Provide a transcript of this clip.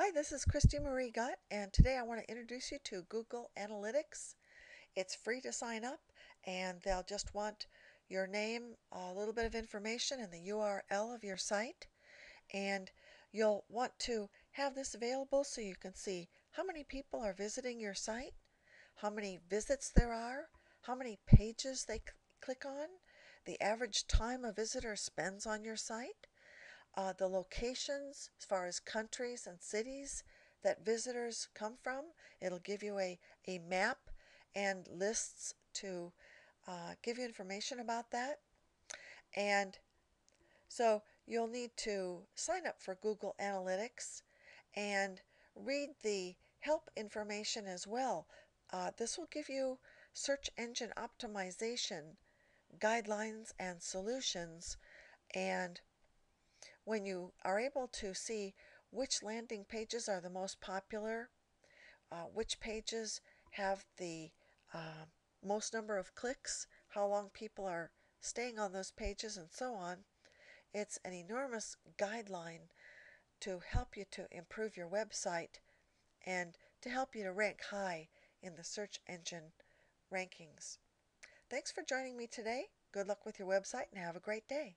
Hi, this is Kristi Marie Gott, and today I want to introduce you to Google Analytics. It's free to sign up, and they'll just want your name, a little bit of information, and the URL of your site. And you'll want to have this available so you can see how many people are visiting your site, how many visits there are, how many pages they click on, the average time a visitor spends on your site uh, the locations as far as countries and cities that visitors come from. It'll give you a, a map and lists to uh, give you information about that. And so you'll need to sign up for Google Analytics and read the help information as well. Uh, this will give you search engine optimization guidelines and solutions and when you are able to see which landing pages are the most popular, uh, which pages have the uh, most number of clicks, how long people are staying on those pages, and so on. It's an enormous guideline to help you to improve your website and to help you to rank high in the search engine rankings. Thanks for joining me today. Good luck with your website and have a great day.